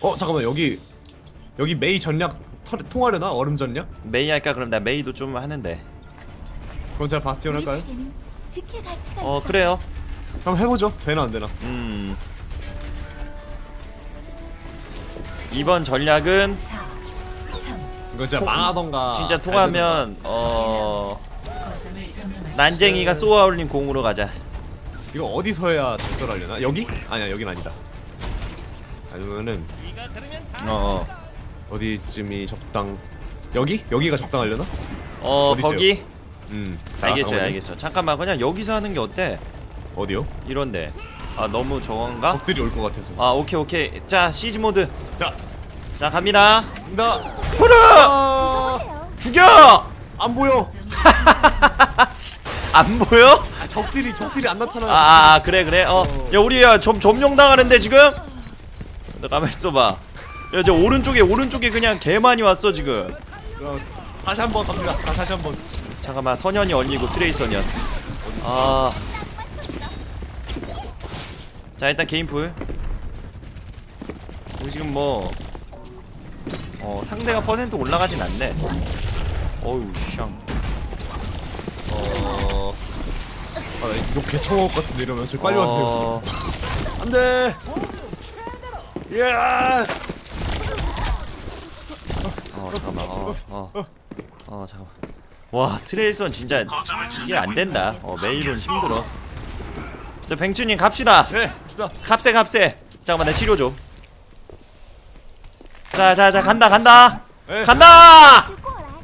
어 잠깐만 여기 여기 메이 전략 터, 통하려나 얼음 전략? 메이 할까 그럼 나 메이도 좀 하는데 그럼 제가 바스티온 할까요? 어. 그래요 한번 해보죠. 되나 안 되나? 음 이번 전략은 4, 3, 이거 진짜 망하던가. 진짜 잘 통하면 어. 난쟁이가 쏘아올린 공으로 가자. 이거 어디서 해야 적절하려나? 여기? 아니야 여긴 아니다. 아니면은 어 어 어디쯤이 적당? 여기? 여기가 적당하려나? 어, 어디세요? 거기 음. 자, 알겠어요 잠깐만요. 알겠어 잠깐만 그냥 여기서 하는 게 어때 어디요? 이런데 아 너무 저건가 적들이 올 것 같아서. 아 오케이 오케이 자 시즈 모드 자, 자 갑니다 나 후르 아, 죽여 안 보여. 안 보여 아, 적들이 적들이 안 나타나. 아, 아 그래 그래 어 야 우리 야 점 점령 당하는데 지금 너 가만 있어봐 야 저 오른쪽에 오른쪽에 그냥 개 많이 왔어 지금 어, 다시 한 번 갑니다. 아, 다시 한 번. 잠깐만 선현이 얼리고 트레이서년 아. 자 일단 게임풀 우리 지금 뭐 어, 상대가 퍼센트 올라가진 않네 어우 샹 어. 아, 나 이거 개처먹을 것 같은데 이러면 저 빨리 와주세요. 어, 안돼. 예. 어 잠깐만 어, 어, 어 잠깐만. 와 트레이선 진짜 이게 안 된다. 어 메일은 힘들어. 저 뱅추님 갑시다. 네, 갑시다. 값세 값세. 잠깐만 내 치료 좀. 자 자 자 간다 간다. 네. 간다!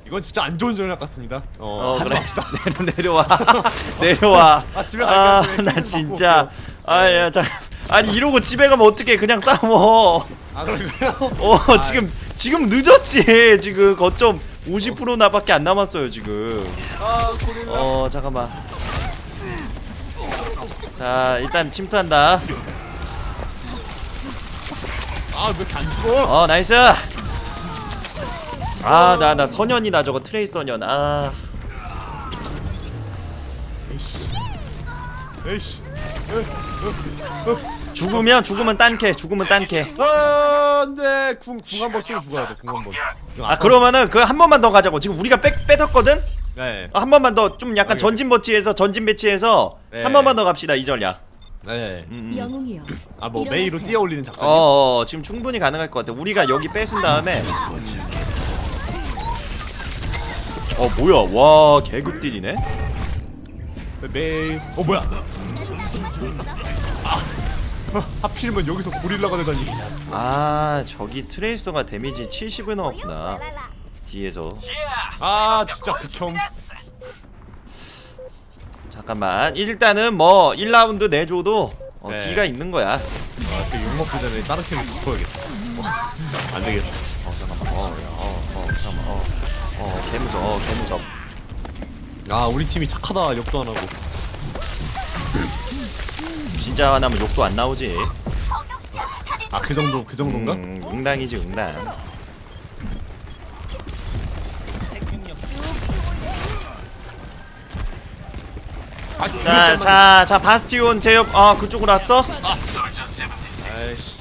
이건 진짜 안 좋은 전략 같습니다. 어, 어 하지 그래. 맙시다. 내려 내려와. 내려와. 아, 집에. 집에 아나 킹 진짜. 아야 자 아니 이러고 집에 가면 어떡해. 그냥 싸워 아 그래요? 어 지금 지금 늦었지 지금 거점 50% 나밖에 안 남았어요 지금 아 고릴라. 어 잠깐만 자 일단 침투한다 아왜 이렇게 안 죽어? 어 nice 아 나 나 선현이다 저거 트레이서년 아 에이씨. 에이씨. 죽으면 죽으면 딴캐 죽으면 딴캐 아 안돼. 궁궁 한 번 쓰고 죽어야 돼. 궁 한 번. 이거 아 아까- 그러면은 그 한 번만 더 가자고 지금 우리가 뺏 뺏었거든 네. 아, 한 번만 더 좀 약간. 전진 배치해서 전진 배치해서 네. 한 번만 더 갑시다 이 전략 네. 음, 음. 아뭐 일어나세요. 메이로 뛰어 올리는 작전. 어, 어 지금 충분히 가능할 것 같아 우리가 여기 뺏은 다음에 어 뭐야 와 개극딜이네 메이. 어 뭐야? 아. 어, 하필이면 여기서 고릴라가 되다니. 아 저기 트레이서가 damage 70을 넣었구나 뒤에서 아 진짜 극혐. 잠깐만 일단은 뭐 1라운드 내줘도 어, 네. D가 있는 거야 아 지금 욕 먹기 전에 다른 팀을 바꿔야겠다. 안 되겠어. 어 잠깐만 어어어 어, 잠깐만 어어 개무섭 어 개무섭 아 우리 팀이 착하다 욕도 안 하고. 진짜 화나면 욕도 안 나오지 아 그 정도 그 정도인가? 음, 응당이지 응당 아 자, 자, 자, 바스티온 제협, 어, 그쪽으로 왔어?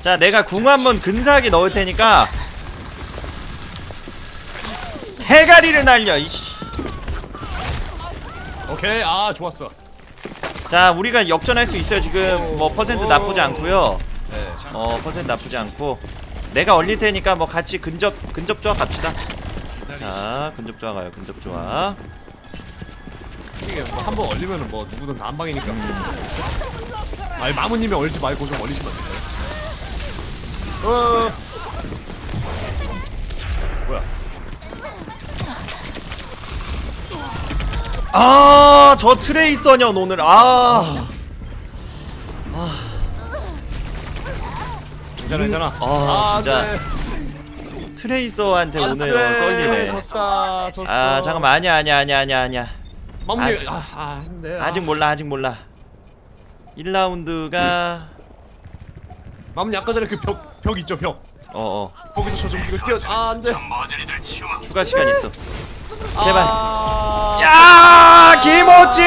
자, 내가 궁 한번 근사하게 넣을 테니까 해가리를 날려. 이씨. 오케이 아 좋았어. 자, 우리가 역전할 수 있어요. 지금 뭐 퍼센트 나쁘지 않고요. 네. 어, 퍼센트 나쁘지 않고 내가 얼릴 테니까 뭐 같이 근접 근접 조합 갑시다. 자, 근접 조합 가요. 근접 조합. 이게 뭐 한 번 얼리면은 뭐 누구든 다 한 방이니까. 아니 마무님이 얼지 말고 좀 얼리시면 안 될까요? 어. 뭐야? 아, 저 트레이서년 오늘 아. 괜찮아 괜찮아. 아, 진짜. 네. 트레이서한테 안 오늘 돼. 썰리네. 졌다 졌어. 아 잠깐만 아니야 아니야 아니야 아니야 아니야 마무님 아, 아, 아, 안돼. 아직 몰라 아직 몰라 1라운드가 마무님 아까 전에 그 벽 벽 있죠 벽. 어어 거기서 저 좀 이거 뛰어. 아 안돼. 추가 시간 있어 제발 아, 야 김오찌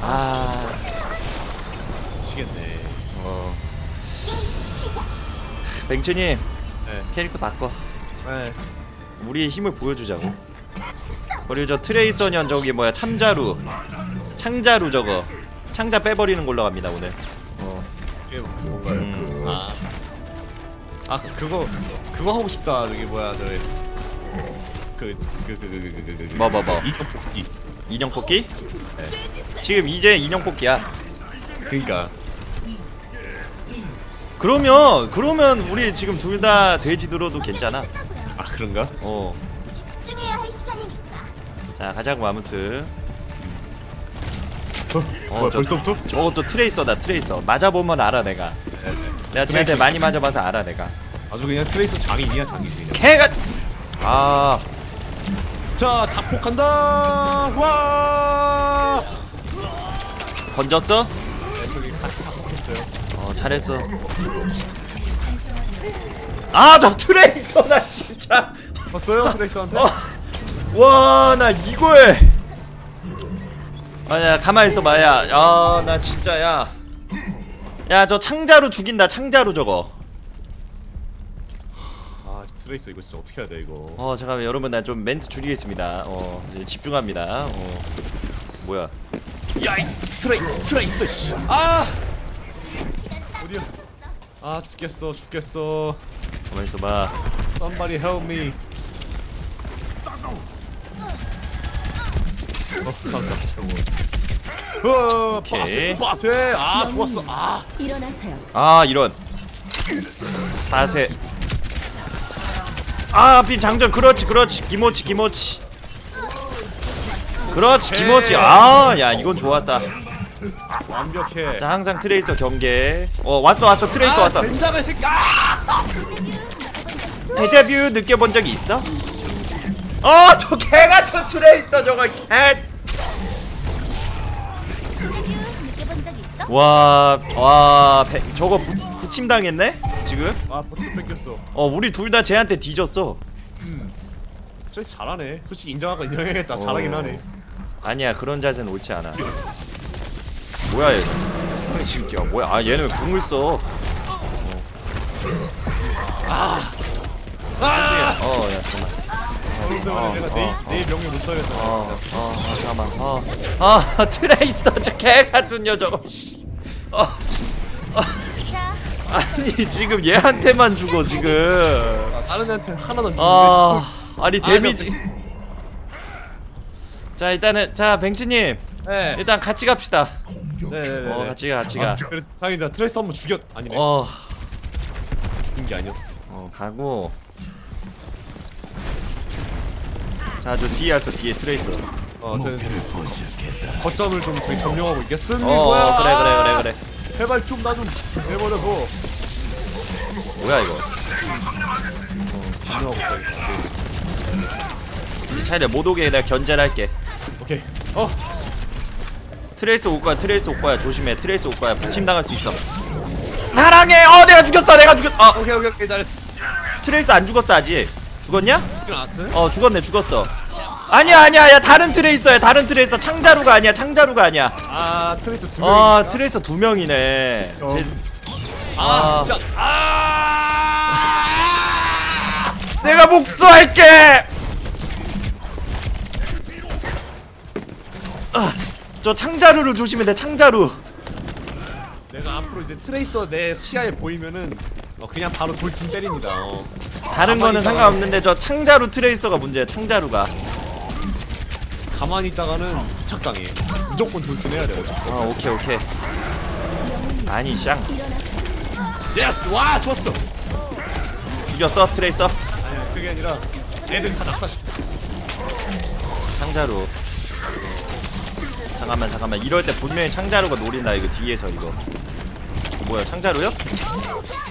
아 미치겠네. 어. 뱅츠님 네. 캐릭터 바꿔 네. 우리의 힘을 보여주자고 그리고 저 트레이서년 저기 뭐야 참자루 창자루 저거 창자 빼버리는 걸로 갑니다 오늘 어 이게 뭔가요? 음. 아. 아 그- 그거 그거 하고 싶다 저기 뭐야 저기 그그그그그그그. 뭐, 뭐, 뭐. 이거 뽑기. 인형 뽑기? 지금 이제 인형 뽑기야. 그니까. 그러면 그러면 우리 지금 둘 다 돼지 들어도 괜찮아? 아 그런가? 어. 집중해야 할 시간이니까. 자 가자고 아무튼. 어, 어, 뭐야 저- 벌써부터? 저것도 트레이서다 트레이서. 맞아보면 알아 내가. 내가 쟤한테 트레이서. 많이 맞아봐서 알아 내가. 아주 그냥 트레이서 장인이야 장인. 그냥 개가 아 자 자폭한다. 와! 건졌어? 네, 저기 같이 자폭했어요 어 잘했어. 아저 트레이서 나 진짜. 봤어요 트레이서한테? 어. 와나 이걸 아야 가만히 있어봐 야아나 진짜 야야 저 창자로 죽인다 창자로 저거 아 트레이서 이거 진짜 어떻게 해야 돼 이거? 어 잠깐만 여러분 나 좀 멘트 줄이겠습니다. 어 집중합니다. 어. 뭐야? 야이 트레이 트레이서 씨아! 어디야? 아 죽겠어 죽겠어. 가만히 있어봐. Somebody help me. 어 잠깐 어 오케이. 빠세 빠세. 아 좋았어. 아. 일어나세요. 아 이런. 다세 아 빈 장전. 그렇지 그렇지. 기모치 기모치. 그렇지 기모치. 아 야 이건 좋았다. 완벽해. 자 항상 트레이서 경계. 어 왔어 왔어. 트레이서 아, 왔어. 젠장을 새끼. 아! 데자뷰 느껴본 적이 있어? 어 저 개같은 트레이서 저거 개? 와, 와, 배, 저거 부, 부침 당했네? 지금? 아 버츠 뺏겼어 어, 우리 둘 다 쟤한테 뒤졌어. 트레이서 잘하네 솔직히 인정하고 인정해야겠다 잘하긴 어. 하네 아니야, 그런 자세는 옳지 않아. 뭐야 얘? 아니, 지금 야 뭐야? 아 얘는 왜 궁을 써? 아! 어, 야 잠깐만. 어, 내가 어, 내일 어. 내일 명령 못 하겠다 어, 어, 어 잠깐만. 어, 아 트레이서 저개 같은 여 저거. 씨. 어, 자, 아니 지금 얘한테만 죽어 지금. 아, 다른 애한테 하나 던지는데 아, 아니 데미지. 아, 자 일단은 자 뱅치님 네 일단 같이 갑시다. 네네네 어 같이 가 같이 가. 그래 다행이다 트레이서 한번 죽였 아니네 어, 죽인 게 아니었어 어 가고. 자 저 뒤에 왔어 뒤에 트레이서. 어 저는 거점을 좀 저희 점령하고 있겠습니다 어, 어 그래 그래 그래 그래. 제발 좀나좀 내버려둬 뭐야 이거? 있어야겠다 이제 차례 못 오게 내가 견제를 할게. 오케이 어 트레이서 올 거야 트레이서 올 거야 조심해 트레이서 올 거야 부착 당할 수 있어. 사랑해. 어 내가 죽였어 내가 죽였. 어 오케이 오케이 오케이 잘했어 트레이서 안 죽었어 아직. 죽었냐? 죽진 않았어요? 어 죽었네 죽었어. 아니야 아니야 야 다른 트레이서야 다른 트레이서 창자루가 아니야 창자루가 아니야. 아 트레이서 두 명이 아 트레이서 두 명이네. 저- 쟤- 아, 아. 진짜 아 내가 복수할게. 아, 저 창자루를 조심해 내 창자루. 내가 앞으로 이제 트레이서 내 시야에 보이면은 어, 그냥 바로 돌진 때립니다 어. 다른 거는 상관없는데 저 창자루 트레이서가 문제야 창자루가. 가만히 있다가는 부착당해 무조건 돌진해야 돼요 아 오케이 오케이. 아니 샹. Yes 와 좋았어 죽였어 트레이서 아니 그게 아니라 애들 다 낙사시켰어 창자루. 잠깐만 잠깐만 이럴 때 분명히 창자루가 노린다 이거 뒤에서 이거. 이거 뭐야 창자루요?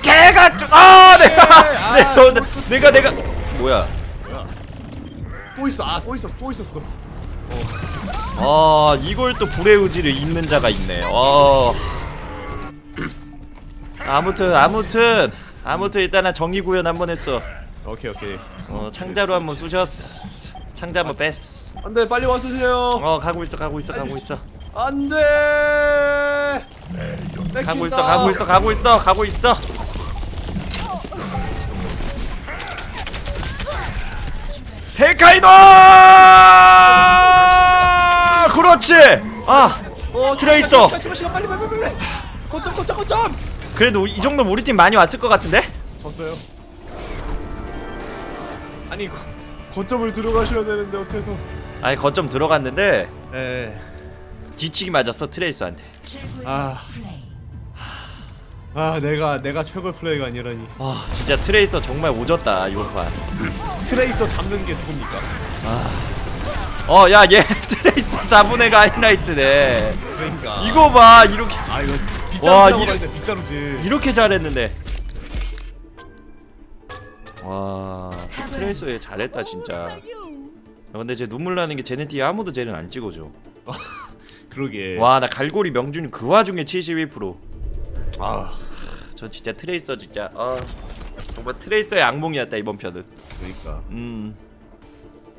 개가 쭉- 아 내가 내가 내가 내가 뭐야? 또 있어 아 또 있었어 또 있었어 아 이걸 또 불의 의지를 잇는 자가 있네. 어. 아무튼 아무튼 아무튼 일단은 정의 구현 한번 했어. 오케이 오케이 어 창자로 한번 쑤셨어. 창자 한번 뺐어. 안돼 빨리 와주세요 어 가고 있어 가고 있어 가고 있어 안돼 가고 있어 가고 있어 가고 있어 가고 있어. 세카이도 그렇지 아어 트레이서. 시간 시간 시간 빨리 빨리 빨리 빨리. 거점 거점 거점. 그래도 이 정도면 우리 팀 많이 왔을 것 같은데? 졌어요. 아니 거, 거점을 들어가셔야 되는데 어때서? 아니 거점 들어갔는데 에 뒤치기 맞았어 트레이서한테. 아. 아 내가 내가 최고의 플레이가 아니라니. 와 진짜 트레이서 정말 오졌다 이번 판. 트레이서 잡는 게 누굽니까? 어 야 얘 트레이서 잡은 애가 하이라이트네. 그러니까. 이거 봐 이렇게. 아 이거 와, 이래- 빗자루지. 이렇게 잘했는데. 와 트레이서 얘 잘했다 진짜. 야, 근데 쟤 눈물 나는 게 쟤네 뒤에 아무도 쟤는 안 찍어줘. 그러게. 와 나 갈고리 명준이 그 와중에 71%. 아. 저 진짜 트레이서 진짜 아 정말 트레이서의 악몽이었다 이번 편은. 그러니까. 음